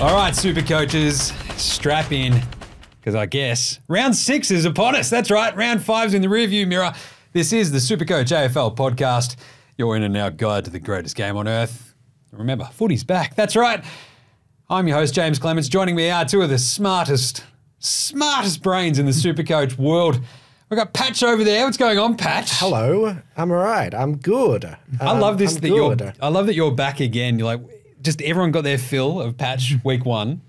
All right, super coaches, strap in because I guess round six is upon us. That's right, round five's in the rearview mirror. This is the Supercoach AFL podcast, your in and out guide to the greatest game on earth. Remember, footy's back. That's right. I'm your host, Jaymz Clements. Joining me are two of the smartest, smartest brains in the Supercoach world. We've got Patch over there. What's going on, Patch? Hello, I'm all right. I'm good. I Um, love this I'm that good. you're. I love that you're back again. You're like, just everyone got their fill of Patch week one,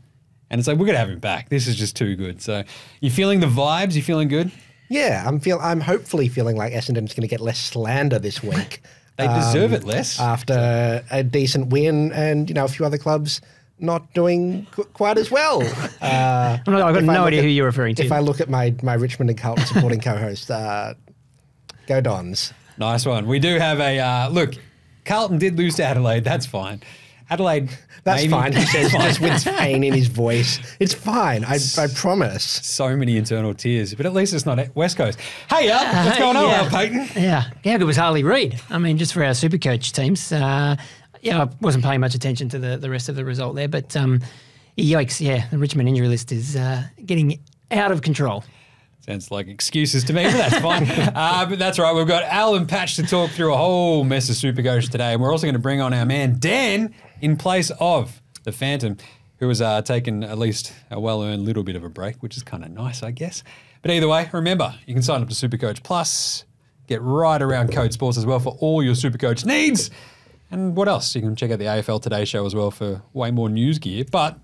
and it's like we're gonna have him back. This is just too good. So, you feeling the vibes? You feeling good? Yeah, I'm feel. I'm hopefully feeling like Essendon's going to get less slander this week. They deserve um, it less. after a decent win, and you know a few other clubs not doing qu- quite as well. Uh, I'm not- I've got if I no idea at- who you're referring to. If I look at my my Richmond and Carlton supporting co-host, uh, go Dons. nice one. We do have a uh, look. Carlton did lose to Adelaide. That's fine. Adelaide. That's maybe- fine. He says just with pain in his voice. It's fine. I, I promise. so many internal tears, but at least it's not West Coast. Hey, Al, what's going on, yeah. Al Paton? Yeah. How good was Harley Reid? I mean, just for our super coach teams. Uh, yeah, I wasn't paying much attention to the, the rest of the result there, but um, yikes, yeah, the Richmond injury list is uh, getting out of control. Sounds like excuses to me, but that's fine. uh, but that's right. We've got Al and Patch to talk through a whole mess of Supercoach today. And we're also going to bring on our man Dan in place of the Phantom, who has uh, taken at least a well earned little bit of a break, which is kind of nice, I guess. But either way, remember, you can sign up to Supercoach Plus, get right around Code Sports as well for all your Supercoach needs. And what else? You can check out the AFL Today show as well for way more news gear. But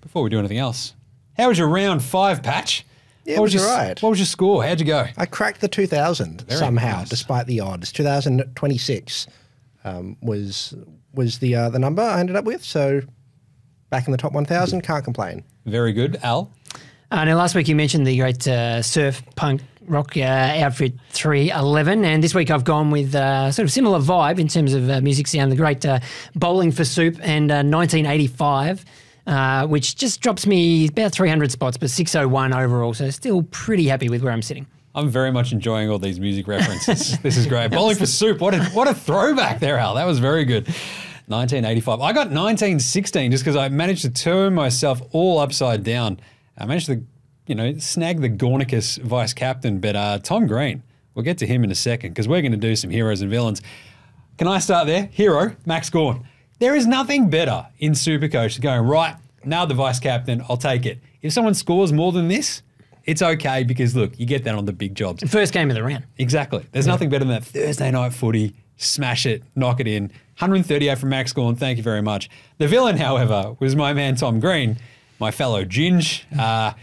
before we do anything else, how was your round five, Patch? Yeah, it What was your, all right. What was your score? How'd you go? I cracked the 2000 somehow, nice. despite the odds. 2026 um, was was the uh, the number I ended up with. So back in the top 1000, can't complain. Very good, Al. Uh, now, last week you mentioned the great uh, surf punk rock uh, outfit 311, and this week I've gone with uh, sort of similar vibe in terms of uh, music sound, the great uh, Bowling for Soup and uh, 1985. Uh, which just drops me about 300 spots, but 601 overall. So still pretty happy with where I'm sitting. I'm very much enjoying all these music references. this is great. Bowling for soup. What a what a throwback there, Al. That was very good. 1985. I got 1916 just because I managed to turn myself all upside down. I managed to, you know, snag the Gornicus vice captain, but uh, Tom Green. We'll get to him in a second because we're going to do some heroes and villains. Can I start there? Hero, Max Gawn. There is nothing better in Supercoach than going, right, now the vice captain, I'll take it. If someone scores more than this, it's okay because look, you get that on the big jobs. First game of the round. Exactly. There's nothing better than that Thursday night footy, smash it, knock it in. 138 from Max Gawn, thank you very much. The villain, however, was my man Tom Green, my fellow Ginge. Uh,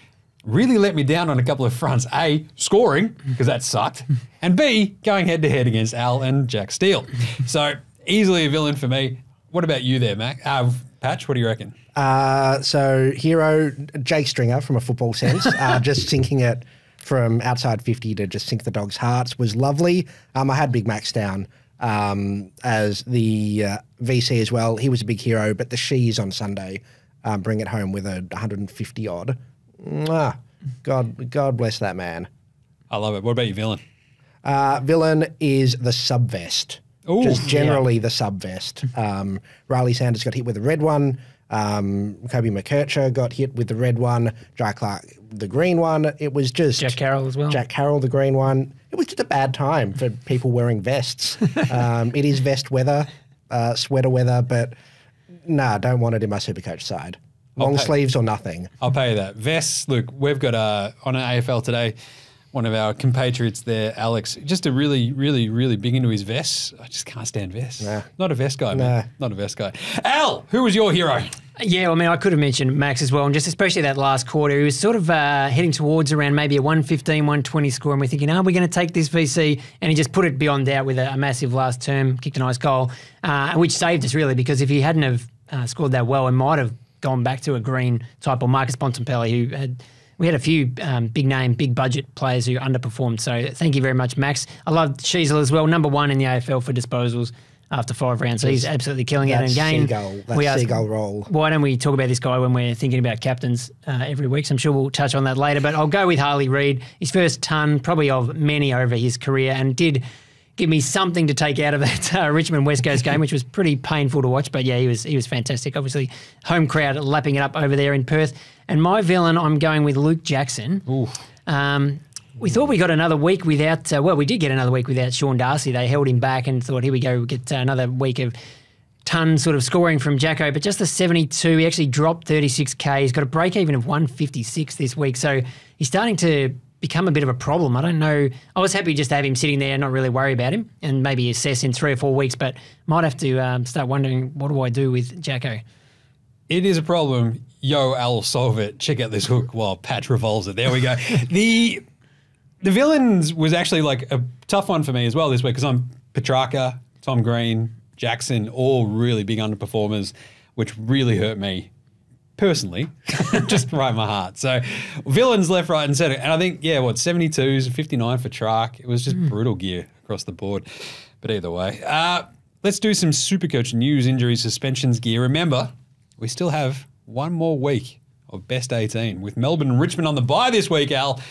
really let me down on a couple of fronts. A, scoring, because that sucked. And B, going head to head against Al and Jack Steele. So easily a villain for me. What about you there, Mac? Uh, Patch, what do you reckon? Uh, so hero Jake Stringer from a football sense, uh, just sinking it from outside 50 to just sink the dogs' hearts was lovely. Um, I had Big Max down um, as the uh, VC as well. He was a big hero, but the Shees on Sunday um, bring it home with a 150 odd. Mwah. God, God bless that man. I love it. What about your villain? Uh, villain is the subvest. Ooh, just generally the subvest. Um, Riley Sanders got hit with the red one. Um, Colby McKercher got hit with the red one. Jack Clark the green one. It was just Jack Carroll as well. Jack Carroll the green one. It was just a bad time for people wearing vests. um, it is vest weather, uh, sweater weather, but nah, don't want it in my Supercoach side. Long sleeves or nothing. I'll pay you that. Vests, look, we've got uh, on an AFL today, one of our compatriots there, Alex, just a really, really, really big into his vests. I just can't stand vests. Nah. Not a vest guy, man. Not a vest guy. Al, who was your hero? Yeah, I mean, I could have mentioned Max as well, and just especially that last quarter, he was sort of uh, heading towards around maybe a 115, 120 score, and we're thinking, are we going to take this VC? And he just put it beyond doubt with a, a massive last term, kicked a nice goal, uh, which saved us really, because if he hadn't have uh, scored that well, it might have gone back to a green type or Marcus Bontempelli, who had we had a few um, big name, big budget players who underperformed. So thank you very much, Max. I love Sheezel as well, number one in the AFL for disposals after five rounds. So he's absolutely killing it. And again, seagull, that we asked- seagull roll. why don't we talk about this guy when we're thinking about captains uh, every week? So I'm sure we'll touch on that later. But I'll go with Harley Reid. His first ton, probably of many over his career, and did give me something to take out of that uh, Richmond West Coast game, which was pretty painful to watch. But yeah, he was he was fantastic. Obviously, home crowd lapping it up over there in Perth. And my villain, I'm going with Luke Jackson. Um, we thought we got another week without. Uh, well, we did get another week without Sean Darcy. They held him back and thought, here we go, we get uh, another week of ton sort of scoring from Jacko, but just the 72. He actually dropped 36k. He's got a break even of 156 this week, so he's starting to become a bit of a problem. I don't know. I was happy just to have him sitting there, and not really worry about him, and maybe assess in three or four weeks. But might have to um, start wondering what do I do with Jacko. It is a problem. Yo, I'll solve it. Check out this hook while Patch revolves it. There we go. the the villains was actually like a tough one for me as well this week because I'm Petracca, Tom Green, Jackson, all really big underperformers, which really hurt me personally, just right in my heart. So villains left, right, and centre. And I think, yeah, what, 72s, 59 for Trark. It was just brutal gear across the board. But either way, uh, let's do some Supercoach news, injuries, suspensions gear. Remember, we still have one more week of best 18 with Melbourne and Richmond on the bye this week, Al.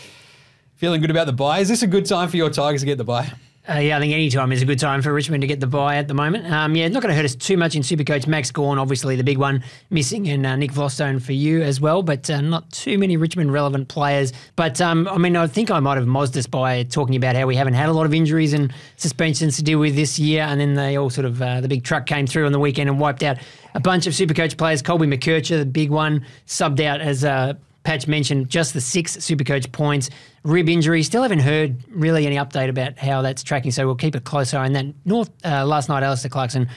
Feeling good about the bye. Is this a good time for your Tigers to get the bye? Uh, yeah, I think any time is a good time for Richmond to get the buy at the moment. Um, yeah, not going to hurt us too much in Supercoach. Max Gawn, obviously the big one, missing, and uh, Nick Vlastuin for you as well, but uh, not too many Richmond relevant players. But um, I mean, I think I might have mozzed us by talking about how we haven't had a lot of injuries and suspensions to deal with this year, and then they all sort of uh, the big truck came through on the weekend and wiped out a bunch of Supercoach players. Colby McKercher, the big one, subbed out as uh, Patch mentioned just the six Supercoach points. Rib injury. Still haven't heard really any update about how that's tracking, so we'll keep a close eye on that. North uh, last night, Alastair Clarkson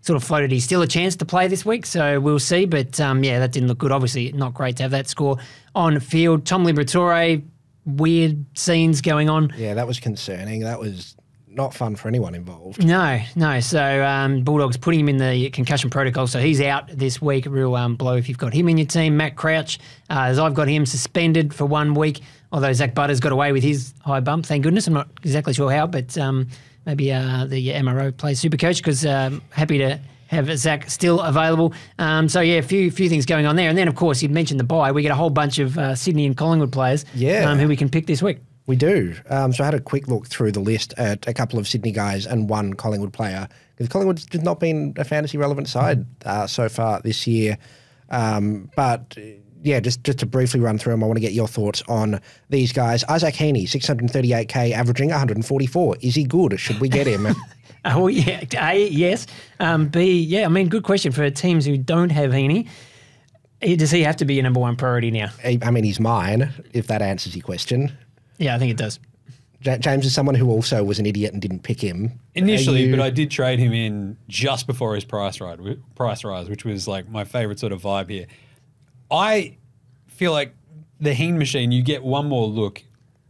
sort of floated he's still a chance to play this week, so we'll see. But um, yeah, that didn't look good. Obviously, not great to have that score on field. Tom Liberatore, weird scenes going on. Yeah, that was concerning. That was not fun for anyone involved. No, no. So um, Bulldogs putting him in the concussion protocol, so he's out this week. A real um, blow if you've got him in your team. Matt Crouch, uh, as I've got him suspended for one week. Although Zak Butters got away with his high bump, thank goodness. I'm not exactly sure how, but um, maybe uh, the MRO plays super coach because um, happy to have Zak still available. Um, so yeah, a few few things going on there, and then of course you'd mentioned the buy. We get a whole bunch of uh, Sydney and Collingwood players, Yeah. um, who we can pick this week. We do. Um, so I had a quick look through the list at a couple of Sydney guys and one Collingwood player. Because Collingwood's just not been a fantasy relevant side uh, so far this year. Um, but uh, yeah, just, just to briefly run through them, I want to get your thoughts on these guys. Isaac Heeney, 638k, averaging 144. Is he good? Should we get him? Oh yeah, A, yes. Um, B, yeah. I mean, good question for teams who don't have Heeney. Does he have to be your number one priority now? I I mean, he's mine, if that answers your question. Yeah, I think it does. Ja- James is someone who also was an idiot and didn't pick him. Initially, you- but I did trade him in just before his price rise, price rise, which was like my favorite sort of vibe here. I feel like the Heen machine, you get one more look,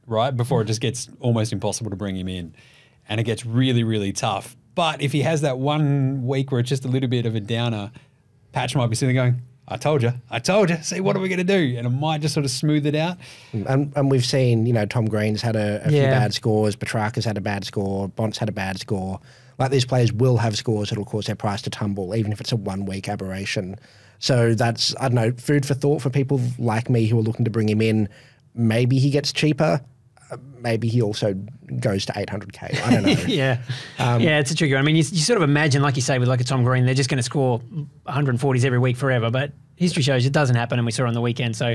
right, before it just gets almost impossible to bring him in, and it gets really, really tough. But if he has that one week where it's just a little bit of a downer, Patch might be sitting there going, "I told you, I told you. See, what are we going to do?" And it might just sort of smooth it out. And, and we've seen, you know, Tom Green's had a, a few bad scores, Petracca's had a bad score, Bont's had a bad score. Like these players will have scores that'll cause their price to tumble, even if it's a one week aberration. So that's, I don't know, food for thought for people like me who are looking to bring him in. Maybe he gets cheaper. Maybe he also goes to 800k. I don't know. Yeah, Um, yeah, it's a tricky one. I mean, you, you sort of imagine, like you say, with like a Tom Green, they're just going to score 140s every week forever. But history shows it doesn't happen, and we saw on the weekend. So,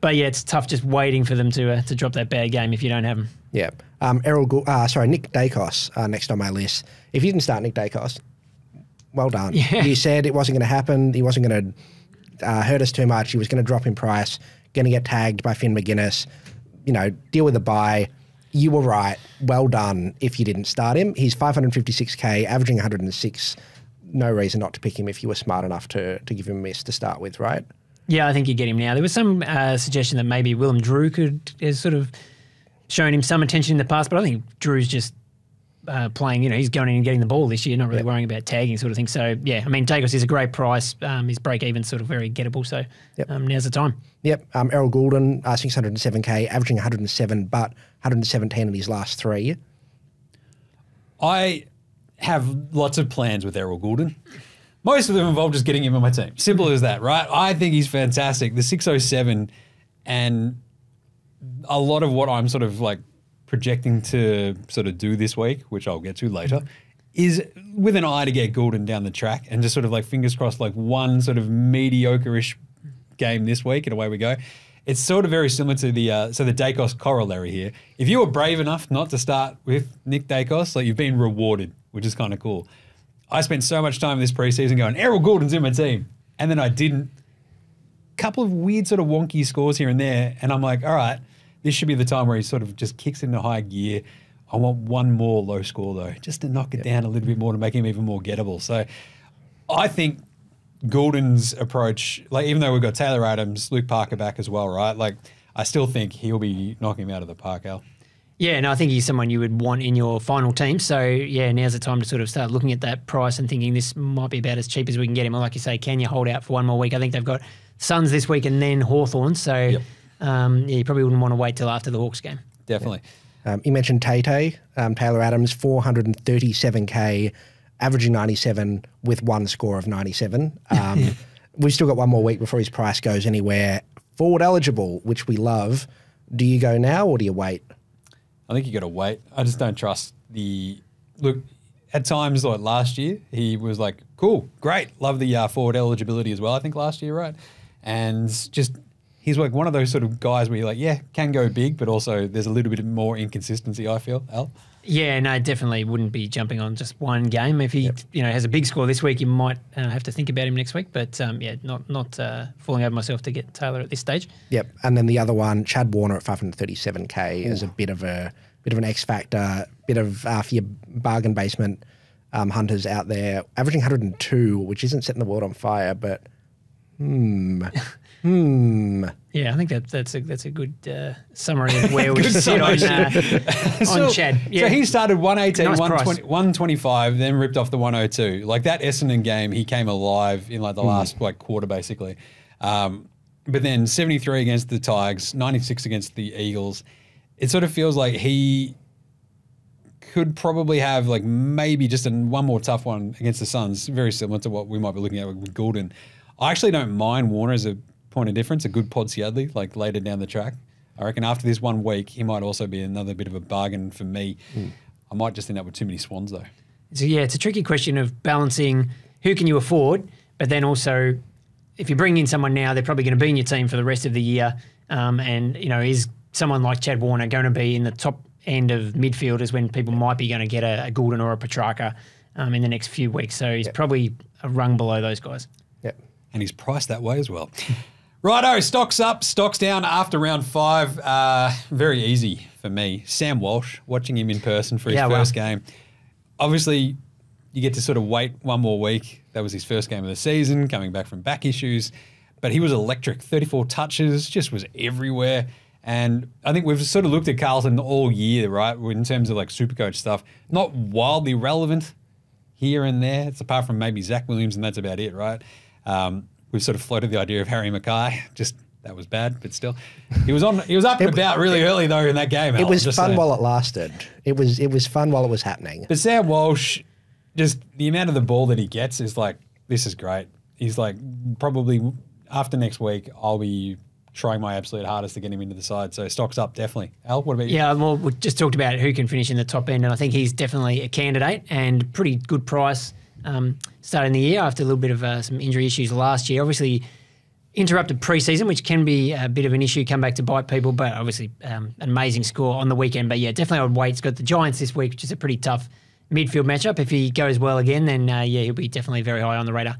but yeah, it's tough just waiting for them to uh, to drop that bad game if you don't have them. Yeah. Um, Errol, uh, sorry, Nick Daicos uh, next on my list. If you didn't start Nick Daicos, well done. Yeah. You said it wasn't going to happen. He wasn't going to uh, hurt us too much. He was going to drop in price, going to get tagged by Finn Maginness. You know, deal with the buy. You were right. Well done if you didn't start him. He's 556k, averaging 106. No reason not to pick him if you were smart enough to, to give him a miss to start with, right? Yeah, I think you get him now. There was some uh, suggestion that maybe Willem Drew could has sort of shown him some attention in the past, but I think Drew's just uh, playing. You know, he's going in and getting the ball this year, not really worrying about tagging sort of thing. So yeah, I mean, Daicos is a great price. Um, his break even sort of very gettable. So Yep. um, now's the time. Yep. Um, Errol Gulden, uh, 607k, averaging 107, but 117 in his last three. I have lots of plans with Errol Gulden. Most of them involve just getting him on my team. Simple as that, right? I think he's fantastic. The 607 and a lot of what I'm sort of like projecting to sort of do this week, which I'll get to later, is with an eye to get Gulden down the track and just sort of like fingers crossed, like one sort of mediocre-ish game this week and away we go. It's sort of very similar to the uh, so the Daicos corollary here. If you were brave enough not to start with Nick Daicos, like you've been rewarded, which is kind of cool. I spent so much time this preseason going, Errol Gulden's in my team, and then I didn't. Couple of weird sort of wonky scores here and there, and I'm like, all right, this should be the time where he sort of just kicks into high gear. I want one more low score though, just to knock it down a little bit more to make him even more gettable. So I think Gulden's approach, like even though we've got Taylor Adams, Luke Parker back as well, right? Like I still think he'll be knocking him out of the park, Al. Yeah, and I think he's someone you would want in your final team. So yeah, now's the time to sort of start looking at that price and thinking this might be about as cheap as we can get him. Or like you say, can you hold out for one more week? I think they've got Suns this week and then Hawthorn. So Yep. Um, yeah, you probably wouldn't want to wait till after the Hawks game. Definitely. Um, you mentioned Tay Tay, um, Taylor Adams, 437k, averaging 97 with one score of 97. Um, we've still got one more week before his price goes anywhere. Forward eligible, which we love. Do you go now or do you wait? I think you got to wait. I just don't trust the look. At times, like last year, he was like, "Cool, great, love the uh, forward eligibility as well." I think last year, right? And just he's like one of those sort of guys where you're like, "Yeah, can go big," but also there's a little bit more inconsistency. I feel, Al. Yeah, no, definitely wouldn't be jumping on just one game. If he, you know, has a big score this week, you might uh, have to think about him next week. But um, yeah, not not uh, falling over myself to get Taylor at this stage. Yep. And then the other one, Chad Warner at 537k is a bit of a bit of an X factor, bit of uh, for your bargain basement um, hunters out there, averaging 102, which isn't setting the world on fire, but hmm, hmm. Yeah, I think that that's a that's a good uh, summary of where we sit on, uh, So- on Chad. Yeah. So he started 118, Nice 120, 125, then ripped off the 102. Like that Essendon game, he came alive in like the last like quarter basically. Um, but then 73 against the Tigers, 96 against the Eagles. It sort of feels like he could probably have like maybe just a, one more tough one against the Suns, very similar to what we might be looking at with Gulden. I actually don't mind Warner as a point of difference, a good Pod Yadley, like later down the track. I reckon after this one week, he might also be another bit of a bargain for me. I might just end up with too many swans though. So yeah, it's a tricky question of balancing who can you afford, but then also if you bring in someone now, they're probably going to be in your team for the rest of the year. Um, and you know, is someone like Chad Warner going to be in the top end of midfielders when people might be going to get a, a Gulden or a Petracca um, in the next few weeks? So he's probably a rung below those guys. Yep. and he's priced that way as well. Righto, stocks up, stocks down after round five. Uh, very easy for me. Sam Walsh, watching him in person for his Yeah, first game. Obviously, you get to sort of wait one more week. That was his first game of the season, coming back from back issues. But he was electric 34 touches, just was everywhere. And I think we've sort of looked at Carlton all year, right, in terms of like supercoach stuff. Not wildly relevant here and there. It's apart from maybe Zac Williams, and that's about it, right? Um, we've sort of floated the idea of Harry McKay. Just that was bad, but still, he was on. He was up and about really early though in that game. It Al, was fun saying. while it lasted. It was it was fun while it was happening. But Sam Walsh, just the amount of the ball that he gets is like this is great. He's like probably after next week, I'll be trying my absolute hardest to get him into the side. So stocks up definitely. Al, what about you? Yeah, well, we just talked about who can finish in the top end, and I think he's definitely a candidate and pretty good price um, starting the year after a little bit of uh, some injury issues last year. Obviously, interrupted preseason, which can be a bit of an issue, come back to bite people, but obviously um, an amazing score on the weekend. But yeah, definitely I would wait. He's got the Giants this week, which is a pretty tough midfield matchup. If he goes well again, then uh, yeah, he'll be definitely very high on the radar.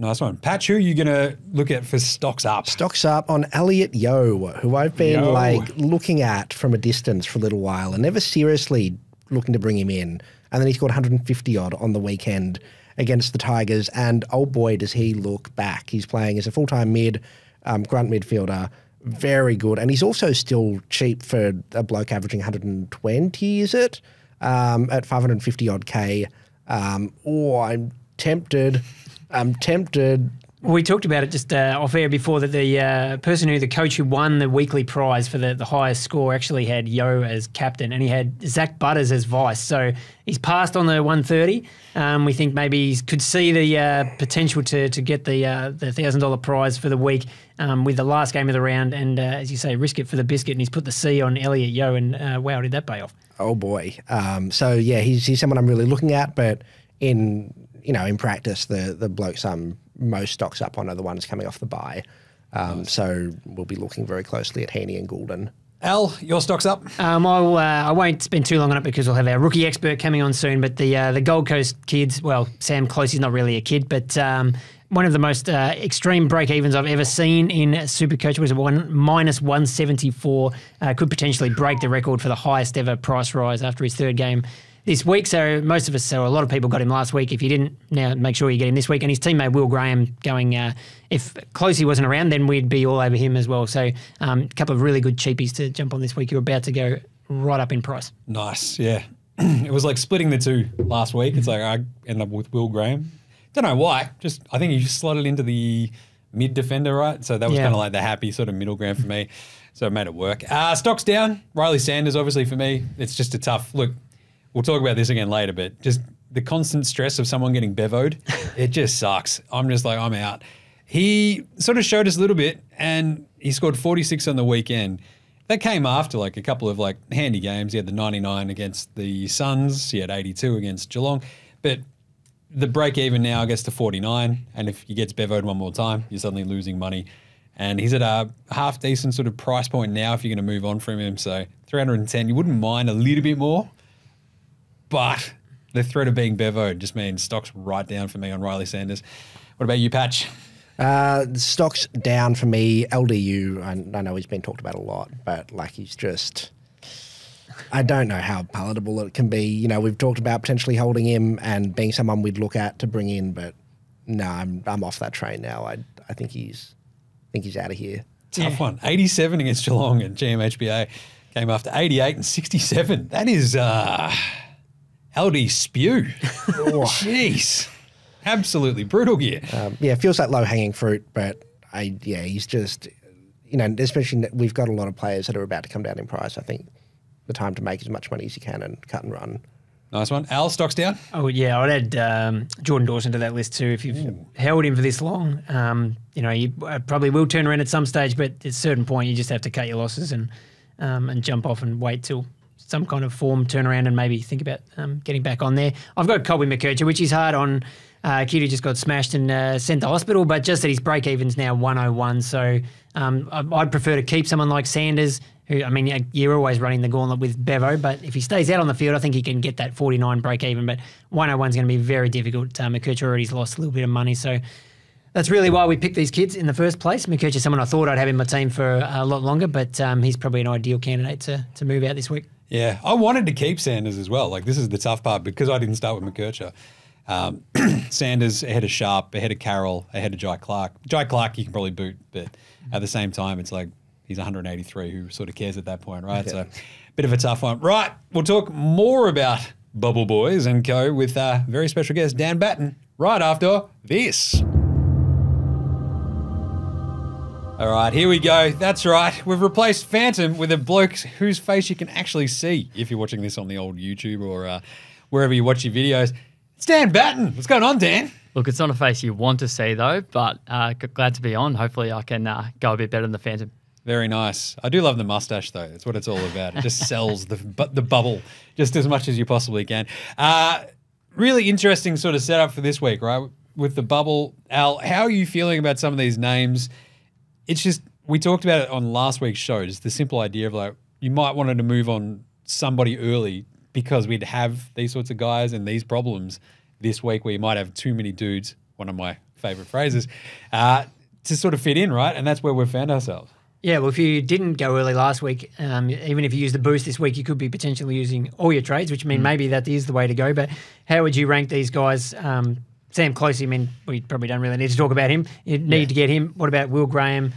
Nice one. Patch, who are you going to look at for stocks up? Stocks up on Elliot Yeo, who I've been Yo. like looking at from a distance for a little while and never seriously looking to bring him in. And then he scored 150 odd on the weekend against the Tigers. And oh boy, does he look back. He's playing as a full time mid, um, grunt midfielder. Very good. And he's also still cheap for a bloke averaging 120, is it? Um, at 550 odd K. Um, oh, I'm tempted. I'm tempted. We talked about it just uh, off air before that the uh, person who, the coach who won the weekly prize for the, the highest score actually had Yeo as captain and he had Zak Butters as vice. So he's passed on the 130. Um, we think maybe he could see the uh, potential to, to get the uh, the $1,000 prize for the week um, with the last game of the round and, uh, as you say, risk it for the biscuit. And he's put the C on Elliot Yeo and uh, wow, did that pay off. Oh boy. Um, so yeah, he's he's someone I'm really looking at, but in you know in practice, the the blokes I'm most stocks up on are the ones coming off the buy. Um, So we'll be looking very closely at Heeney and Gulden. Al, your stock's up. Um, I'll, uh, I won't spend too long on it because we'll have our rookie expert coming on soon. But the uh, the Gold Coast kids, well, Sam Clohesy's not really a kid, but um, one of the most uh, extreme break evens I've ever seen in Supercoach was a one minus one seventy four. Uh, could potentially break the record for the highest ever price rise after his third game this week. So most of us, so a lot of people got him last week. If you didn't, now make sure you get him this week. And his teammate Will Graham going. Uh, if Clohesy wasn't around, then we'd be all over him as well. So um, a couple of really good cheapies to jump on this week. You're about to go right up in price. Nice, yeah. it was like splitting the two last week. It's like I ended up with Will Graham. Don't know why. Just I think he just slotted into the mid defender, right? So that was Yeah. kind of like the happy sort of middle ground for me. So it made it work. Uh, stocks down. Riley Sanders, obviously for me, it's just a tough look. We'll talk about this again later, but just the constant stress of someone getting bevoed, it just sucks. I'm just like I'm out. He sort of showed us a little bit, and he scored 46 on the weekend. That came after like a couple of like handy games. He had the 99 against the Suns. He had 82 against Geelong, but the break even now gets to 49. And if he gets bevoed one more time, you're suddenly losing money. And he's at a half decent sort of price point now if you're going to move on from him. So 310, you wouldn't mind a little bit more, but the threat of being bevoed just means stocks right down for me on Riley Sanders. What about you, Patch? Uh, stocks down for me. LDU, I, I know he's been talked about a lot, but like he's just. I don't know how palatable it can be. You know, we've talked about potentially holding him and being someone we'd look at to bring in, but no, I'm I'm off that train now. I I think he's I think he's out of here. Tough one. 87 against Geelong and GMHBA. Came after 88 and 67. That is uh, LD spew. Jeez. Absolutely brutal gear. Um, yeah, it feels like low hanging fruit, but I yeah, he's just you know, especially that we've got a lot of players that are about to come down in price. I think the time to make as much money as you can and cut and run. Nice one. Al, stocks down. Oh yeah, I'd add um, Jordan Dawson to that list too. If you've held him for this long, um, you know you uh, probably will turn around at some stage, but at a certain point you just have to cut your losses and um, and jump off and wait till some kind of form turnaround and maybe think about um, getting back on there. I've got Colby McKercher, which is hard on. Uh, who just got smashed and uh, sent to hospital, but just that his break even's now 101. So um, I'd prefer to keep someone like Sanders, who, I mean, you're always running the gauntlet with Bevo, but if he stays out on the field, I think he can get that 49 break even. But 101 is going to be very difficult. Uh, McKercher already's lost a little bit of money. So that's really why we picked these kids in the first place. McKercher's someone I thought I'd have in my team for a lot longer, but um, he's probably an ideal candidate to, to move out this week. Yeah, I wanted to keep Sanders as well. Like this is the tough part because I didn't start with McKercher. Um, Sanders ahead of Sharp, ahead of Carroll, ahead of Jai Clark. Jai Clark you can probably boot, but at the same time, it's like he's 183. Who sort of cares at that point, right? So, bit of a tough one. Right, we'll talk more about Bubble Boys and Co. with uh, very special guest Dan Batten right after this. All right, here we go. That's right. We've replaced Phantom with a bloke whose face you can actually see if you're watching this on the old YouTube or uh, wherever you watch your videos. It's Dan Batten. What's going on, Dan? Look, it's not a face you want to see though, but uh, glad to be on. Hopefully, I can uh, go a bit better than the Phantom. Very nice. I do love the mustache, though. That's what it's all about. It just sells the bu- the bubble just as much as you possibly can. Uh, really interesting sort of setup for this week, right? With the bubble, Al. How are you feeling about some of these names? It's just we talked about it on last week's show. Just the simple idea of like you might want to move on somebody early because we'd have these sorts of guys and these problems this week where you might have too many dudes. One of my favorite phrases uh, to sort of fit in, right? And that's where we've found ourselves. Yeah, well, if you didn't go early last week, um, even if you use the boost this week, you could be potentially using all your trades, which I mean maybe that is the way to go. But how would you rank these guys? Um, Sam Clohesy, I mean, we probably don't really need to talk about him. You need to get him. What about Will Graham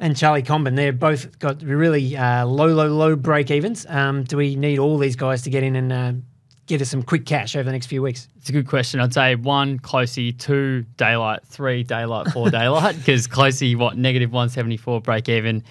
and Charlie Comben? They're both got really uh, low, low, low break evens. Um, do we need all these guys to get in and uh, get us some quick cash over the next few weeks? It's a good question. I'd say one, Clohesy, two, daylight, three, daylight, four, daylight. Because Clohesy, what, negative 174 break even.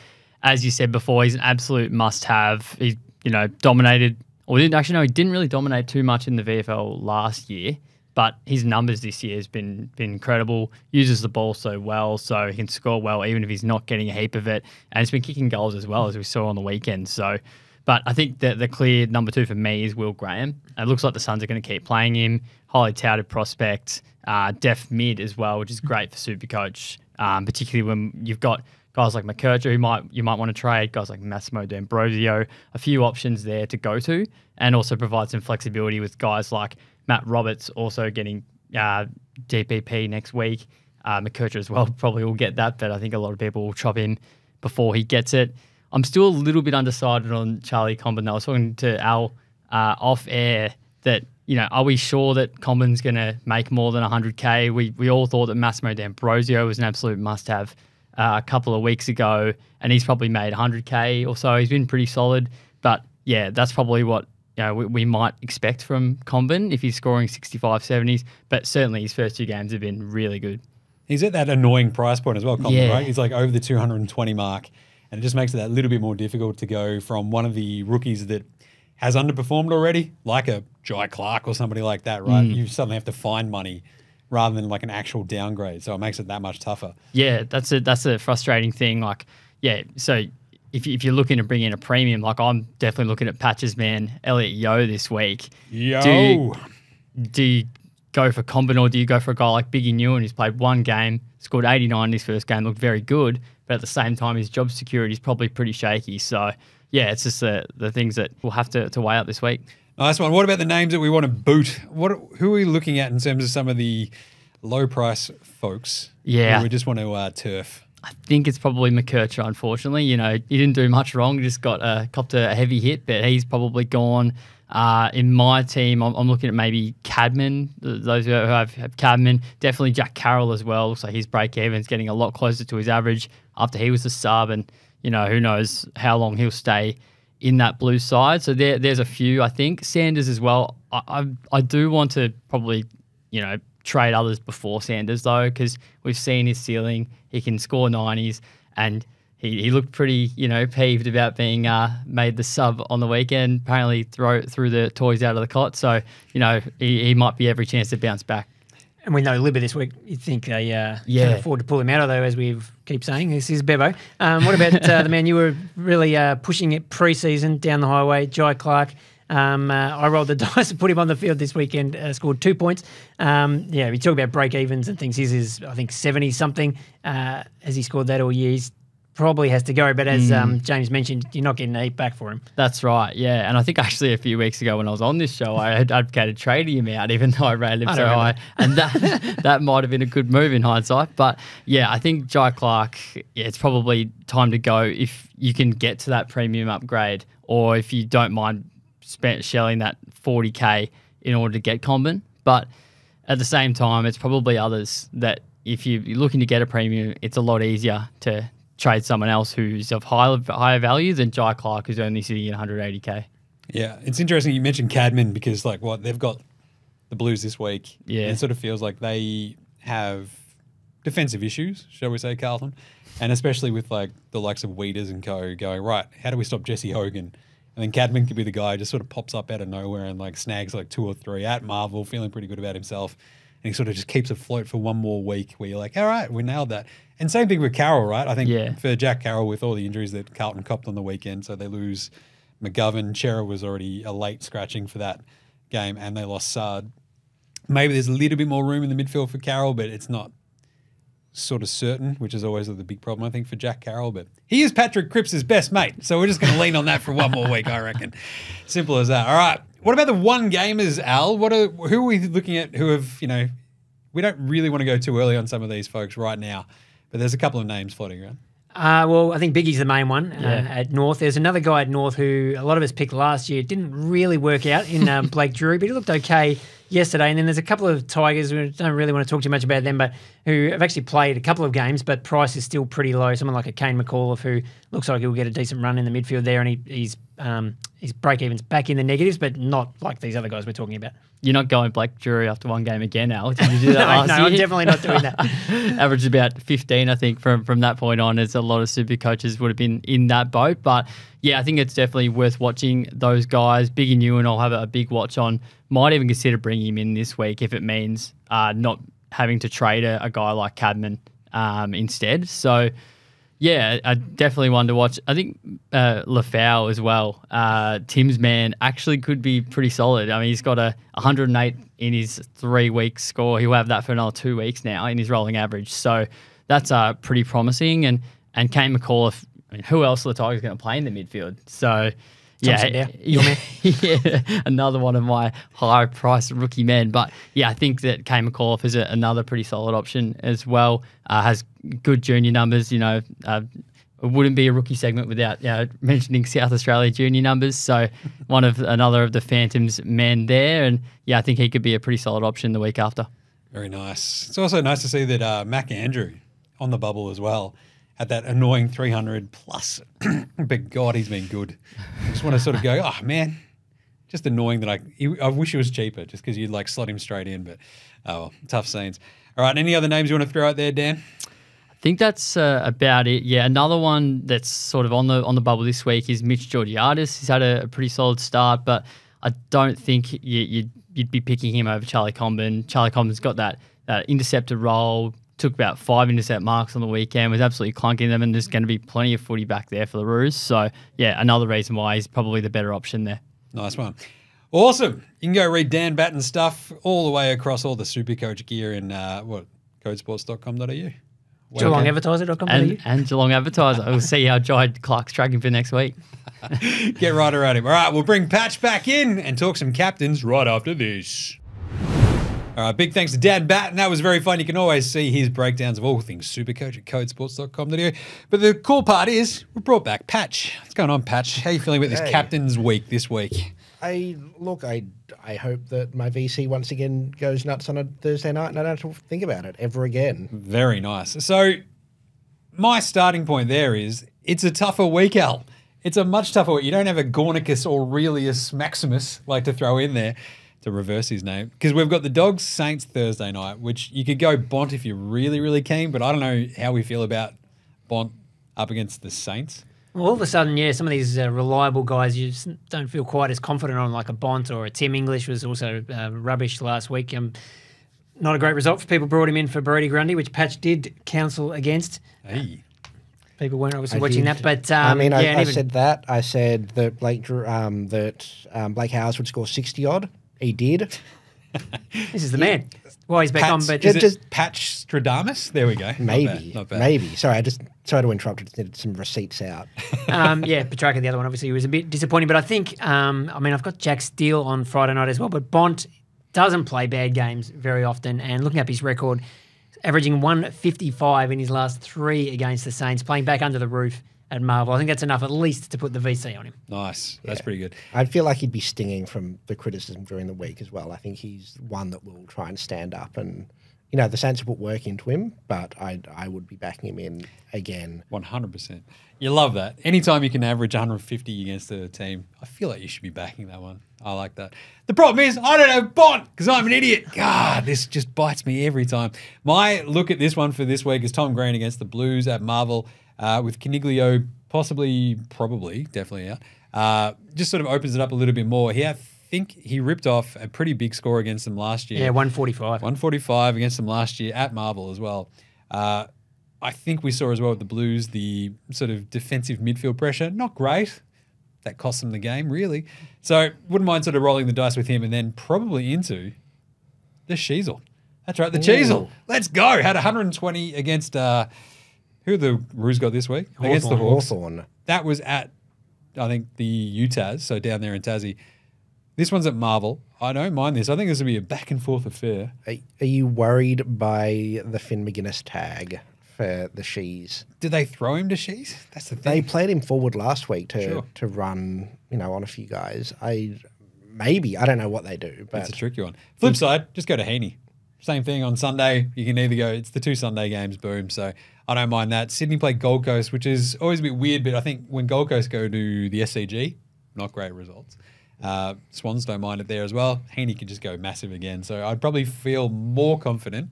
As you said before, he's an absolute must have. He's, you know, dominated, or didn't actually, no, he didn't really dominate too much in the VFL last year. But his numbers this year has been been incredible. Uses the ball so well, so he can score well, even if he's not getting a heap of it. And he's been kicking goals as well, as we saw on the weekend. So but I think that the clear number two for me is Will Graham. It looks like the Suns are going to keep playing him. Highly touted prospect, uh, def mid as well, which is great for Supercoach, um, particularly when you've got guys like McKercher who might you might want to trade, guys like Massimo D'Ambrosio, a few options there to go to, and also provide some flexibility with guys like Matt Roberts also getting uh, DPP next week. Uh, McKercher as well probably will get that, but I think a lot of people will chop in before he gets it. I'm still a little bit undecided on Charlie Comben. I was talking to Al uh, off air that you know, are we sure that Comben's going to make more than 100k? We we all thought that Massimo D'Ambrosio was an absolute must-have uh, a couple of weeks ago, and he's probably made 100k or so. He's been pretty solid, but yeah, that's probably what you know, we, we might expect from Comben if he's scoring 65, 70s. But certainly his first two games have been really good. He's at that annoying price point as well, Comben, Yeah. right? He's like over the 220 mark. And it just makes it that little bit more difficult to go from one of the rookies that has underperformed already, like a Jai Clark or somebody like that, right? Mm. You suddenly have to find money rather than like an actual downgrade. So it makes it that much tougher. Yeah, that's a that's a frustrating thing. Like, yeah, so if, if you're looking to bring in a premium, like I'm definitely looking at Patches man Elliot Yeo this week. Yo. Do you, do you go for Comben or do you go for a guy like Biggie Nyuon who's played one game, scored 89 in his first game, looked very good, but at the same time his job security is probably pretty shaky. So yeah, it's just the the things that we'll have to, to weigh up this week. Nice one. What about the names that we want to boot? What who are we looking at in terms of some of the low price folks? Yeah. who we just want to uh, turf. I think it's probably McKercher, unfortunately. You know, he didn't do much wrong, just got a, copped a heavy hit, but he's probably gone. Uh, in my team, I'm, I'm looking at maybe Cadman, those who have, have Cadman. Definitely Jack Carroll as well. Looks like his break even's getting a lot closer to his average after he was the sub, and, you know, who knows how long he'll stay in that blue side. So there, there's a few, I think. Sanders as well. I, I, I do want to probably, you know, trade others before Sanders though, because we've seen his ceiling. He can score 90s, and he, he looked pretty, you know, peeved about being uh, made the sub on the weekend. Apparently, throw threw the toys out of the cot. So you know, he, he might be every chance to bounce back. And we know Libba this week, you'd think they uh, Yeah. can afford to pull him out, although, as we keep saying, this is Bevo. Um, what about uh, the man you were really uh, pushing it pre season down the highway, Jai Clark? Um, uh, I rolled the dice and put him on the field this weekend, uh, scored two points. Um, yeah, we talk about break evens and things. His is, I think, 70 something. Uh, has he scored that all year? He's probably has to go. But as um, James mentioned, you're not getting a heap back for him. That's right, yeah. And I think actually a few weeks ago when I was on this show, I had advocated trading him out, even though I rated him I so high, and that that might have been a good move in hindsight. But yeah, I think Jai Clark, yeah, it's probably time to go if you can get to that premium upgrade, or if you don't mind spent shelling that 40k in order to get Comben. But at the same time, it's probably others that if you- you're looking to get a premium, it's a lot easier to trade someone else who's of higher higher value than Jai Clark, who's only sitting at 180k. Yeah, it's interesting you mentioned Cadman because like what they've got the Blues this week. Yeah. it sort of feels like they have defensive issues, shall we say, Carlton, and especially with like the likes of Weeders and Co. going right. How do we stop Jesse Hogan? And then Cadman could be the guy who just sort of pops up out of nowhere and like snags like two or three at Marvel, feeling pretty good about himself. And he sort of just keeps afloat for one more week where you're like, all right, we nailed that. And same thing with Carroll, right? I think Yeah. for Jack Carroll with all the injuries that Carlton copped on the weekend, so they lose McGovern. Chera was already a late scratching for that game, and they lost Sard. Maybe there's a little bit more room in the midfield for Carroll, but it's not sort of certain, which is always the big problem, I think, for Jack Carroll. But he is Patrick Cripps' best mate, so we're just going to lean on that for one more week, I reckon. Simple as that. All right. What about the one gamers, Al? What are who are we looking at? Who have you know? We don't really want to go too early on some of these folks right now, but there's a couple of names floating around. Uh, well, I think Biggie's the main one uh, Yeah. at North. There's another guy at North who a lot of us picked last year. Didn't really work out in um, Blake Drury, but he looked okay yesterday. And then there's a couple of Tigers. We don't really want to talk too much about them, but who have actually played a couple of games, but price is still pretty low. Someone like a Kane McAuliffe who looks like he'll get a decent run in the midfield there, and he, he's um, his break evens back in the negatives, but not like these other guys we're talking about. You're not going Blake Drury after one game again, Al. Did you do that No, no? I'm definitely not doing that. Averaged about 15, I think, from from that point on, as a lot of super coaches would have been in that boat. But yeah, I think it's definitely worth watching those guys. Big and you and I'll have a, a big watch on. Might even consider bringing him in this week if it means uh, not having to trade a, a guy like Cadman um, instead. So yeah, I definitely one to watch. I think uh, Lafau as well. Uh, Tim's man actually could be pretty solid. I mean, he's got a 108 in his three week score. He'll have that for another two weeks now in his rolling average. So that's uh, pretty promising. And and Kane McAuliffe, I mean, who else are the Tigers going to play in the midfield? So. Thompson Yeah, Dow, your man. yeah, another one of my high priced rookie men. But yeah, I think that Kane McAuliffe is a, another pretty solid option as well. Uh, has good junior numbers. You know, uh, it wouldn't be a rookie segment without you know, mentioning South Australia junior numbers. So one of another of the Phantoms men there, and yeah, I think he could be a pretty solid option the week after. Very nice. It's also nice to see that uh, Mac Andrew on the bubble as well at that annoying 300 plus. but God, he's been good. I just want to sort of go, oh man, just annoying that I. He, I wish it was cheaper, just because you'd like slot him straight in. But oh, well, tough scenes. All right, any other names you want to throw out there, Dan? I think that's uh, about it. Yeah, another one that's sort of on the on the bubble this week is Mitch Georgiadis. He's had a, a pretty solid start, but I don't think you, you'd you'd be picking him over Charlie Comben. Charlie Comben's got that that interceptor role. Took about five intercept marks on the weekend. Was absolutely clunking them, and there's going to be plenty of footy back there for the Roos. So yeah, another reason why he's probably the better option there. Nice one. Awesome. You can go read Dan Batten stuff all the way across all the Supercoach gear in uh, what codesports.com.au. GeelongAdvertiser.com.au. And, and Geelong Advertiser. We'll see how Jai Clark's tracking for next week. Get right around him. All right, we'll bring Patch back in and talk some captains right after this. All right, big thanks to Dan Batten. That was very fun. You can always see his breakdowns of all things Supercoach at codesports.com.au. But the cool part is we brought back Patch. What's going on, Patch? How are you feeling about this Hey. captain's week this week? I look, I I hope that my VC once again goes nuts on a Thursday night and I don't have to think about it ever again. Very nice. So, my starting point there is it's a tougher week, Al. It's a much tougher week. You don't have a Gornicus Aurelius Maximus like to throw in there to reverse his name because we've got the Dogs Saints Thursday night, which you could go Bont if you're really, really keen, but I don't know how we feel about Bont up against the Saints. Well, all of a sudden, yeah, some of these uh, reliable guys you just don't feel quite as confident on, like a Bont or a Tim English was also uh, rubbish last week. Um, not a great result for people brought him in for Brodie Grundy, which Patch did counsel against. Hey, People weren't obviously I watching did. that, but um, I mean, I, yeah, and I even- said that. I said that Blake Drew, um, that um, Blake Howes would score sixty odd. He did. this is the man. Why he's back on, but is It it just- Patch Stradamus? There we go. Not Maybe, bad, Not bad. maybe. Sorry, I just sorry to interrupt. I just needed some receipts out. um, yeah, Petracca, the other one, obviously, was a bit disappointing. But I think, um, I mean, I've got Jack Steele on Friday night as well, but Bont doesn't play bad games very often. And looking up his record, averaging 155 in his last three against the Saints, playing back under the roof at Marvel. I think that's enough at least to put the VC on him. Nice. That's pretty good. I feel like he'd be stinging from the criticism during the week as well. I think he's one that will try and stand up and. You know, the Saints have put work into him, but I I would be backing him in again. One hundred percent. You love that. Anytime you can average 150 against a team, I feel like you should be backing that one. I like that. The problem is I don't have Bont because I'm an idiot. God, this just bites me every time. My look at this one for this week is Tom Green against the Blues at Marvel uh, with Coniglio possibly, probably, definitely out. Uh, just sort of opens it up a little bit more. He, I think he ripped off a pretty big score against them last year. Yeah, 145. 145 against them last year at Marvel as well. Uh, I think we saw as well with the Blues the sort of defensive midfield pressure. Not great. That cost them the game, really. So wouldn't mind sort of rolling the dice with him and then probably into the Sheezel. That's right, the Cheasel. Let's go. Had 120 against uh, who the Roos got this week? Against the. Hawks. Hawthorn. That was at, I think, the UTAS, so down there in Tassie. This one's at Marvel. I don't mind this. I think this will be a back and forth affair. Are, are you worried by the Finn Maginness tag for the Shees? Did they throw him to Shees? That's the thing. They played him forward last week to Sure. to run, you know, on a few guys. I maybe I don't know what they do, but That's a tricky one. Flip side, just go to Heeney. Same thing on Sunday. You can either go, it's the two Sunday games, boom. So I don't mind that. Sydney played Gold Coast, which is always a bit weird, but I think when Gold Coast go to the SCG, not great results. Uh, Swans don't mind it there as well. Heeney could just go massive again. So I'd probably feel more confident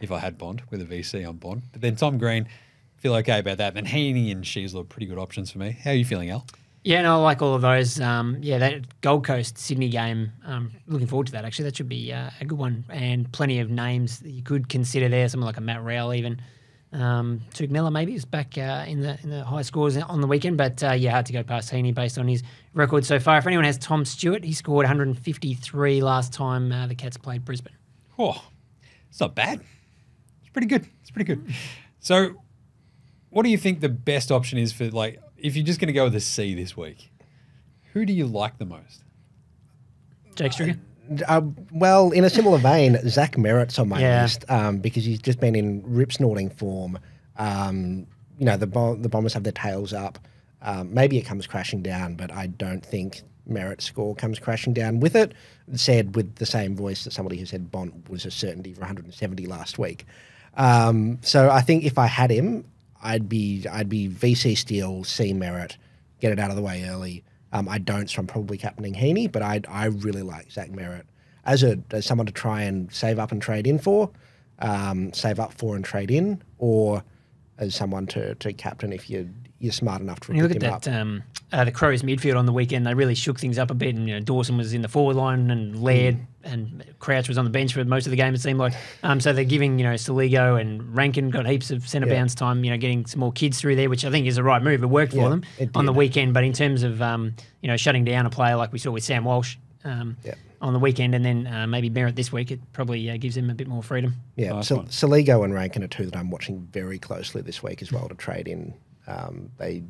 if I had Bont with a VC on Bont. But then Tom Green, feel okay about that. Then Heeney and Sheasler are pretty good options for me. How are you feeling, Al? Yeah, no, I like all of those. Um, yeah, that Gold Coast Sydney game. Um, looking forward to that. Actually, that should be uh, a good one, and plenty of names that you could consider there. Someone like a Matt Rowell, even um, Miller, maybe is back uh, in the in the high scores on the weekend. But uh, yeah, hard to go past Heeney based on his record so far. If anyone has Tom Stewart, he scored 153 last time uh, the Cats played Brisbane. Oh, it's not bad. It's pretty good. It's pretty good. So, what do you think the best option is for like if you're just going to go with a C this week? Who do you like the most? Jake Stringer. Uh, well, in a similar vein, Zach Merrett's on my Yeah. list um, because he's just been in rip snorting form. Um, you know, the Bo- the Bombers have their tails up. Um, maybe it comes crashing down, but I don't think Merrett's score comes crashing down with it. Said with the same voice that somebody who said Bont was a certainty for 170 last week. Um, so I think if I had him, I'd be I'd be VC Steel, C Merrett, get it out of the way early. Um, I don't, so I'm probably captaining Heeney, but I I really like Zach Merrett as a as someone to try and save up and trade in for, um, save up for and trade in, or as someone to, to captain if you you're smart enough to you look at that, um, uh, the Crows midfield on the weekend, they really shook things up a bit. And you know, Dawson was in the forward line, and Laird and Crouch was on the bench for most of the game. It seemed like, um, so they're giving you know Soligo and Rankine got heaps of centre Yeah. bounce time. You know, getting some more kids through there, which I think is the right move. It worked Yeah, for them on the weekend. But in terms of um, you know shutting down a player like we saw with Sam Walsh. Um, Yeah. On the weekend, and then uh, maybe Merrett this week, it probably uh, gives him a bit more freedom. Yeah, Sal- Soligo and Rankine are two that I'm watching very closely this week as well to trade in. Um, they,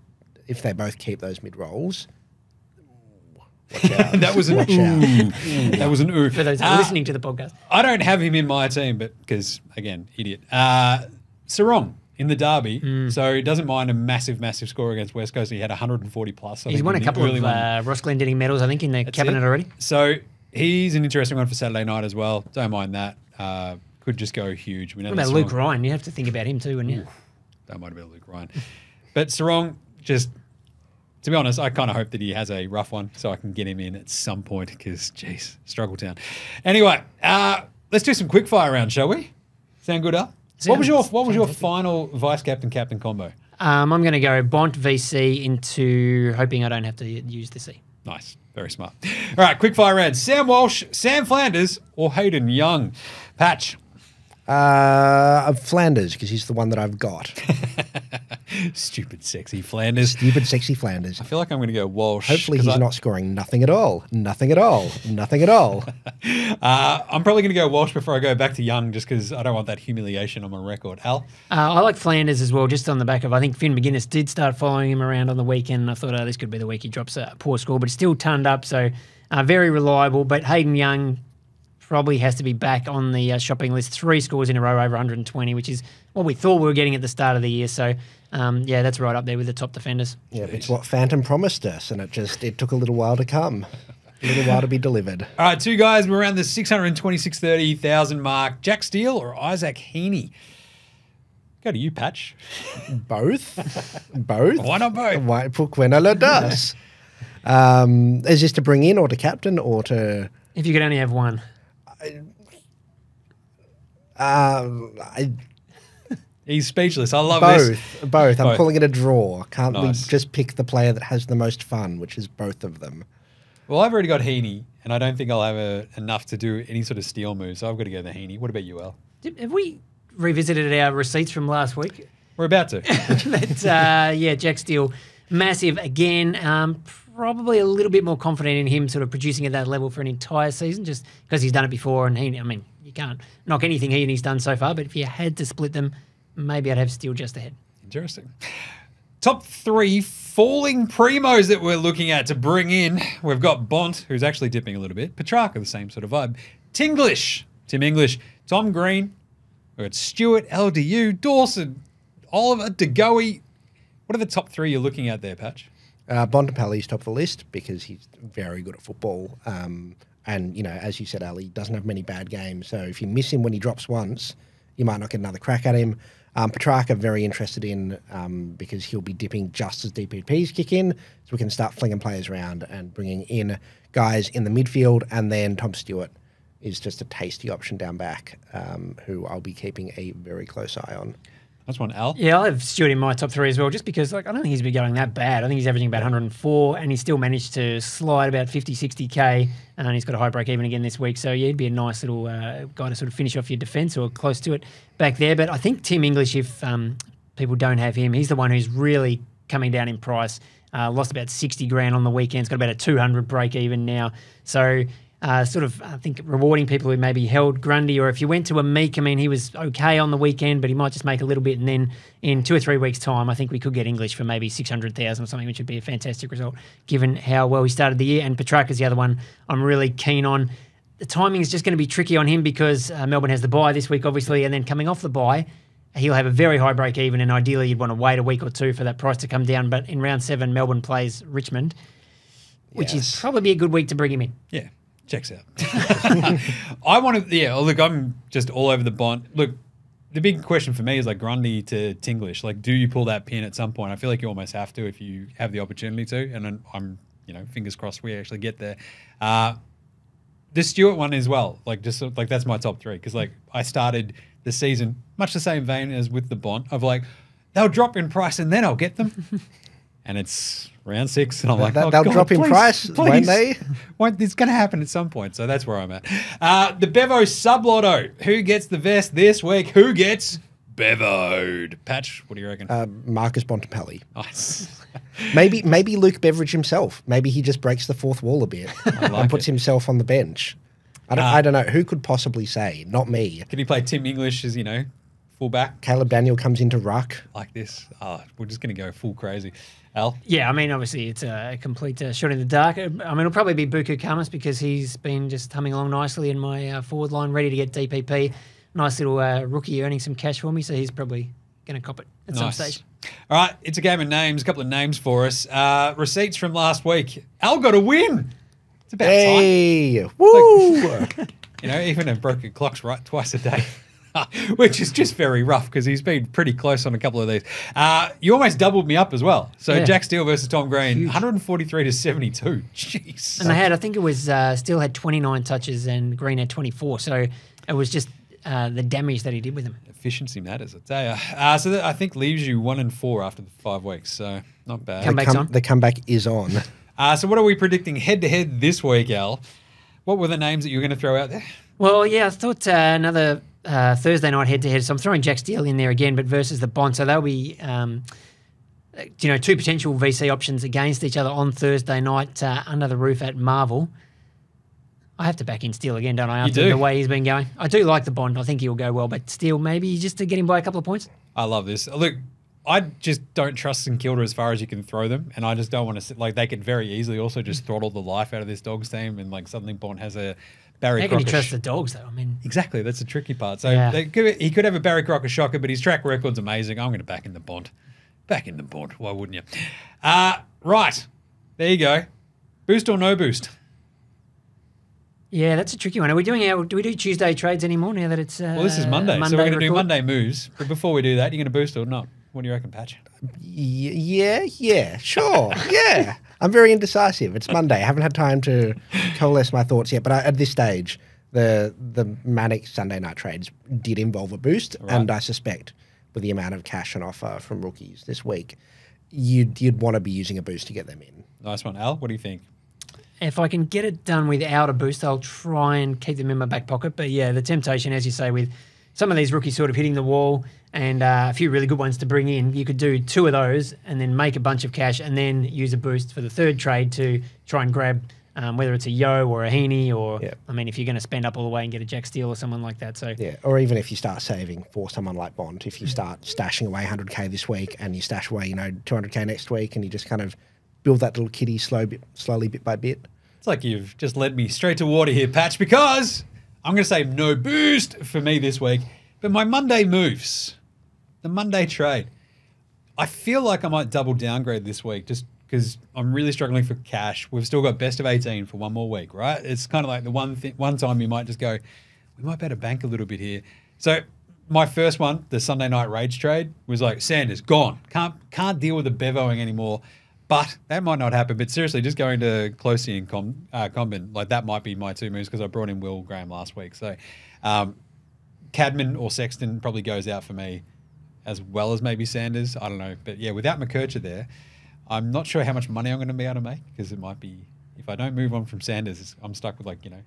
if they both keep those mid rolls. That was an watch out. ooh. That was an ooh. For those Uh, listening to the podcast, I don't have him in my team, but because again, idiot. Uh, Serong in the derby, Hmm. so he doesn't mind a massive, massive score against West Coast. He had 140 plus. I he's think, won a couple of uh, Ross Glendinning medals, I think, in the That's cabinet it. already. So he's an interesting one for Saturday night as well. Don't mind that. Uh, could just go huge. We know What about Luke Ryan? You have to think about him too, wouldn't you? That might have been Luke Ryan. But Serong, just to be honest, I kind of hope that he has a rough one so I can get him in at some point because, jeez, struggle town. Anyway, uh, let's do some quick fire round, shall we? Sound good, Al? What was your What was your final vice captain captain combo? Um, I'm going to go Bont VC into hoping I don't have to use the C. Nice, very smart. All right, quick fire round: Sam Walsh, Sam Flanders, or Hayden Young? Patch. Uh, of Flanders because he's the one that I've got. Stupid, sexy Flanders. Stupid, sexy Flanders. I feel like I'm going to go Walsh. Hopefully, he's I- not scoring nothing at all. Nothing at all. Nothing at all. Uh, I'm probably going to go Walsh before I go back to Young, just because I don't want that humiliation on my record. Al. Uh, I like Flanders as well, just on the back of I think Finn Maginness did start following him around on the weekend. I thought, oh, this could be the week he drops a poor score, but still turned up. So uh, very reliable. But Hayden Young probably has to be back on the uh, shopping list. Three scores in a row over 120, which is what we thought we were getting at the start of the year. So um, yeah, that's right up there with the top defenders. Yeah, it's what Phantom promised us, and it just it took a little while to come, a little while to be delivered. All right, two guys. We're around the 626,30,000 mark. Jack Steele or Isaac Heeney? Go to you, Patch. Both, both. Why not both? Why put Quinola does? Um, is this to bring in or to captain or to? If you could only have one. Um, I, He's speechless. I love this. both, both. I'm Both. calling it a draw. Can't Nice. we just pick the player that has the most fun, which is both of them? Well, I've already got Heeney, and I don't think I'll have a, enough to do any sort of steal move, so I've got to go the Heeney. What about you, Al? Did- Have we revisited our receipts from last week? We're about to. but uh, yeah, Jack Steele, massive again. Um, probably a little bit more confident in him sort of producing at that level for an entire season, just because he's done it before. And he, I mean, you can't knock anything he and he's done so far. But if you had to split them, maybe I'd have Steele just ahead. Interesting. Top three falling primos that we're looking at to bring in. We've got Bont, who's actually dipping a little bit. Petracca, the same sort of vibe. Tinglish, Tim English, Tom Green. We've got Stewart, LDU, Dawson, Oliver, De Goey. What are the top three you're looking at there, Patch? Uh, Bontempelli's top of the list because he's very good at football. Um, and, you know, as you said, Ali, doesn't have many bad games. So if you miss him when he drops once, you might not get another crack at him. Um, Petracca, very interested in um, because he'll be dipping just as DPPs kick in, so we can start flinging players around and bringing in guys in the midfield, and then Tom Stewart is just a tasty option down back, um, who I'll be keeping a very close eye on. That's one, Al. Yeah, I have Stewart in my top three as well, just because like I don't think he's been going that bad. I think he's averaging about 104, and he still managed to slide about 50, 60k, and he's got a high break even again this week. So yeah, he'd be a nice little uh, guy to sort of finish off your defence or close to it back there. But I think Tim English, if um, people don't have him, he's the one who's really coming down in price. Uh, lost about 60 grand on the weekend. He's got about a 200 break even now. So uh, sort of, I think, rewarding people who maybe held Grundy, or if you went to a Meek, I mean, he was okay on the weekend, but he might just make a little bit, and then in two or three weeks' time, I think we could get English for maybe six hundred thousand or something, which would be a fantastic result given how well he started the year. And Petracca's the other one I'm really keen on. The timing is just going to be tricky on him because uh, Melbourne has the bye this week, obviously, and then coming off the bye. He'll have a very high break even, and ideally, you'd want to wait a week or two for that price to come down. But in round seven, Melbourne plays Richmond, which is probably a good week to bring him in. Yeah, checks out. I want to. Yeah, look, I'm just all over the Bont. Look, the big question for me is like Grundy to Tinglish. Like, do you pull that pin at some point? I feel like you almost have to if you have the opportunity to. And I'm, I'm you know, fingers crossed we actually get there. Uh, the Stewart one as well. Like, just like that's my top three because like I started the season much the same vein as with the Bont of like they'll drop in price and then I'll get them. and it's round six, and I'm like, That- oh, they'll God, drop in please, price, won't they? Won't- it's going to happen at some point. So that's where I'm at. Uh, the Bevo sub lotto. Who gets the vest this week? Who gets Bevoed? Patch, what do you reckon? Uh, Marcus Bontempelli. nice. Maybe maybe Luke Beveridge himself. Maybe he just breaks the fourth wall a bit like and puts it. himself on the bench. I don't, Uh, I don't know. Who could possibly say? Not me. Can he play Tim English as, you know, fullback Caleb Daniel comes into ruck. like this? Oh, we're just going to go full crazy. Al? Yeah, I mean, obviously it's a complete uh, shot in the dark. Uh, I mean, it'll probably be Buku Khamis because he's been just humming along nicely in my uh, forward line, ready to get DPP. Nice little uh, rookie earning some cash for me, so he's probably going to cop it at some stage. All right, it's a game of names. A couple of names for us. Uh, receipts from last week. Al got a win. It's about time. Hey, woo! You know, even a broken clock's right twice a day. Which is just very rough because he's been pretty close on a couple of these. Uh, you almost doubled me up as well. So Yeah. Jack Steele versus Tom Green, Huge. 143 to 72. Jeez. And they had, I think it was, uh, still had 29 touches and Green had 24. So it was just uh, the damage that he did with them. Efficiency matters, I tell you. Uh, so that I think leaves you one and four after the five weeks. So not bad. Come back. Come- on. the comeback is on. Uh, so what are we predicting head to head this week, Al? What were the names that you were going to throw out there? Well, yeah, I thought uh, another uh, Thursday night head to head. So I'm throwing Jack Steele in there again, but versus the Bont. So they'll be, um, you know, two potential VC options against each other on Thursday night uh, under the roof at Marvel. I have to back in Steele again, don't I? After do. the way he's been going, I do like the Bont. I think he'll go well, but Steele maybe just to get him by a couple of points. I love this. Look, I just don't trust St Kilda as far as you can throw them, and I just don't want to sit like they could very easily also just throttle the life out of this dogs team, and like suddenly Bont has a Barry How can you Crocker. trust sh- the dogs though? I mean, exactly, that's the tricky part. So Yeah. they could, he could have a Barry Crocker shocker, but his track record's amazing. I'm going to back in the Bont. Back in the Bont. Why wouldn't you? Uh, right, there you go. Boost or no boost? yeah, that's a tricky one. Are we doing our? Do we do Tuesday trades anymore now that it's? Uh, Well, this is Monday, so we're going to do? Monday moves. But before we do that, you're going to boost or not? What do you reckon, Patch? Yeah, yeah, sure, yeah. I'm very indecisive. It's Monday. I haven't had time to coalesce my thoughts yet. But I, at this stage, the the manic Sunday night trades did involve a boost, and I suspect with the amount of cash on offer from rookies this week, you'd you'd want to be using a boost to get them in. Nice one, Al. What do you think? If I can get it done without a boost, I'll try and keep them in my back pocket. But yeah, the temptation, as you say, with some of these rookies sort of hitting the wall and uh, a few really good ones to bring in, you could do two of those and then make a bunch of cash and then use a boost for the third trade to try and grab um, whether it's a Yo or a Heeney or, Yeah. I mean, if you're going to spend up all the way and get a Jack Steele or someone like that. So Yeah, or even if you start saving for someone like Bont, if you start stashing away 100k this week and you stash away, you know, 200k next week, and you just kind of build that little kitty slow bit, slowly bit by bit. It's like you've just led me straight to water here, Patch, because I'm going to say no boost for me this week. But my Monday moves, the Monday trade, I feel like I might double downgrade this week just because I'm really struggling for cash. We've still got best of 18 for one more week, right? It's kind of like the one thing, one time you might just go, we might better bank a little bit here. So my first one, the Sunday night rage trade, was like Sanders gone. Can't can't deal with the bevoing anymore. But that might not happen. But seriously, just going to Clohesy and Com, uh, Comben, like that might be my two moves because I brought in Will Graham last week. So um, Cadman or Sexton probably goes out for me, as well as maybe Sanders. I don't know, but yeah, without McKercher there, I'm not sure how much money I'm going to be able to make because it might be if I don't move on from Sanders, I'm stuck with like you know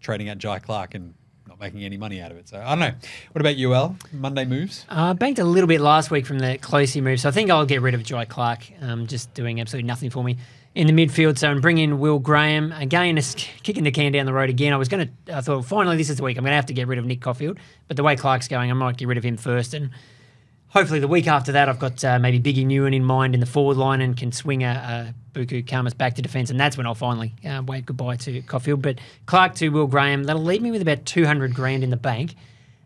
trading out Jhye Clark and not making any money out of it. So I don't know. What about you, Al? Monday moves? I uh, banked a little bit last week from the Clohesy move, so I think I'll get rid of Jhye Clark, um, just doing absolutely nothing for me in the midfield. So and bring in Will Graham again, is kicking the can down the road again. I was going to, I thought finally this is the week I'm going to have to get rid of Nick Coffield, but the way Clark's going, I might get rid of him first and. Hopefully, the week after that, I've got uh, maybe Biggie Nyuon in mind in the forward line and can swing a, a Buku Khamis back to defence, and that's when I'll finally uh, wave goodbye to Coffield. But Clark to Will Graham, that'll leave me with about 200 grand in the bank.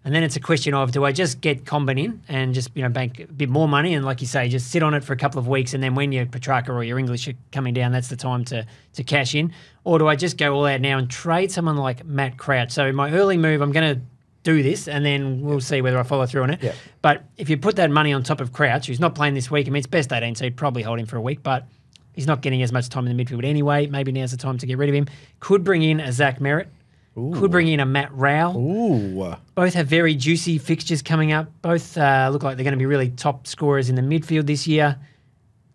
And then it's a question of do I just get Comben in and just you know bank a bit more money and like you say just sit on it for a couple of weeks and then when your Petracca or your English are coming down that's the time to to cash in or do I just go all out now and trade someone like Matt Crouch? So in my early move I'm going to do this and then we'll see whether I follow through on it. Yeah. But if you put that money on top of Crouch, who's not playing this week, I mean it's best 18, so you'd probably hold him for a week, but he's not getting as much time in the midfield anyway. Maybe now's the time to get rid of him. Could bring in a Zach Merrett. Could bring in a Matt Rowell. Ooh. Both have very juicy fixtures coming up. Both uh, look like they're going to be really top scorers in the midfield this year.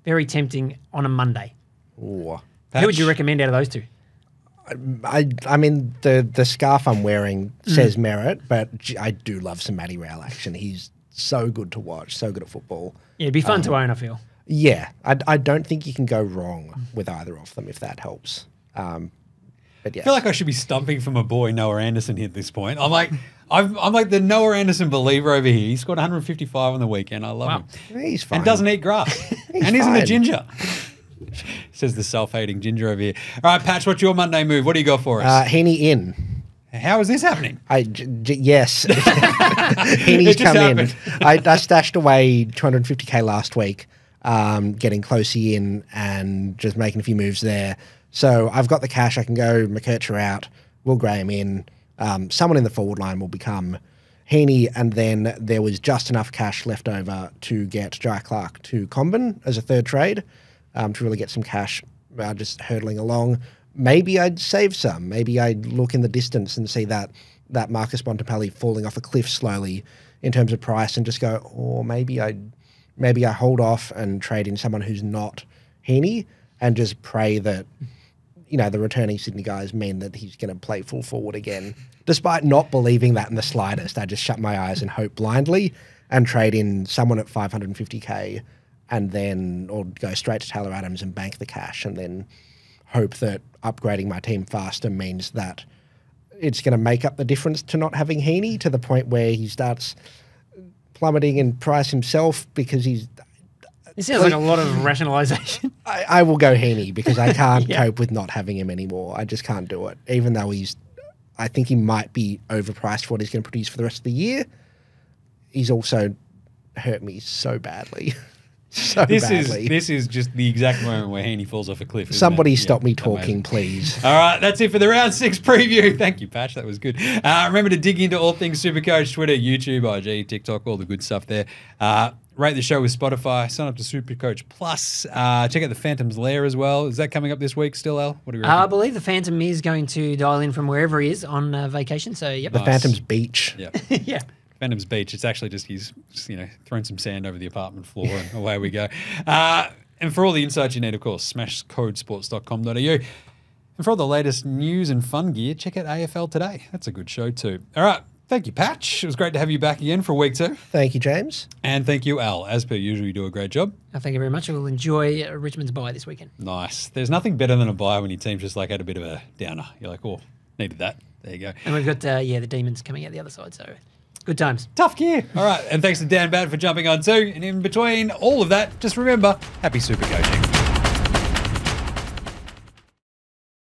Very tempting on a Monday. Ooh. Who would you recommend out of those two? I, I mean, the, the scarf I'm wearing Mm. says merit, but I do love some Matty Rowell action. He's so good to watch, so good at football. Yeah, it'd be fun Um, to own, I feel. Yeah, I, I don't think you can go wrong with either of them if that helps. Um, but yeah, I feel like I should be stumping for my boy Noah Anderson here at this point. I'm like, I'm, I'm like the Noah Anderson believer over here. He scored 155 on the weekend. I love Wow. him. he's fine. And doesn't eat grass. and isn't a ginger. Says the self-hating ginger over here. All right, Patch, what's your Monday move? What do you got for us? Uh, Heeney in. How is this happening? I j- j- yes, Heeney's come in. I, I stashed away 250k last week, um, getting Clohesy in and just making a few moves there. So I've got the cash. I can go McKercher out, Will Graham in. Um, someone in the forward line will become Heeney, and then there was just enough cash left over to get Jhye Clark to Comben as a third trade um, to really get some cash uh, just hurtling along. Maybe I'd save some. Maybe I'd look in the distance and see that that Marcus Bontempelli falling off a cliff slowly in terms of price, and just go, or maybe I, maybe I hold off and trade in someone who's not Heeney, and just pray that you know the returning Sydney guys mean that he's going to play full forward again, despite not believing that in the slightest. I just shut my eyes and hope blindly, and trade in someone at 550k, and then or go straight to Taylor Adams and bank the cash, and then hope that upgrading my team faster means that it's going to make up the difference to not having Heeney to the point where he starts plummeting in price himself because he's. It sounds like a lot of rationalisation. I, I will go Heeney because I can't Yeah. cope with not having him anymore. I just can't do it. Even though he's, I think he might be overpriced for what he's going to produce for the rest of the year. He's also hurt me so badly, so This badly. is this is just the exact moment where Heeney falls off a cliff. Somebody it? stop Yeah, me talking, amazing. please. All right, that's it for the round six preview. Thank you, Patch. That was good. Uh, remember to dig into all things Supercoach, Twitter, YouTube, IG, TikTok, all the good stuff there. Uh, rate the show with Spotify. Sign up to Supercoach Plus. Uh, check out the Phantom's Lair as well. Is that coming up this week still, Al? What do you Uh, I believe the Phantom is going to dial in from wherever he is on uh, vacation. So, yep. The Nice. Phantom's Beach. yeah. yeah. Phantom's Beach. It's actually just he's just, you know thrown some sand over the apartment floor and away we go. Uh, and for all the insights you need, of course, smashcodesports.com.au. And for all the latest news and fun gear, check out AFL today. That's a good show too. All right. Thank you, Patch. It was great to have you back again for a week two. Thank you, Jaymz. And thank you, Al. As per usual, you do a great job. Uh, Thank you very much. I will enjoy uh, Richmond's bye this weekend. Nice. There's nothing better than a bye when your team's just like had a bit of a downer. You're like, oh, needed that. There you go. And we've got, uh, yeah, the Demons coming out the other side. So, good times. Tough gear. All right. And thanks to Dan Batt for jumping on too. And in between all of that, just remember, happy super coaching.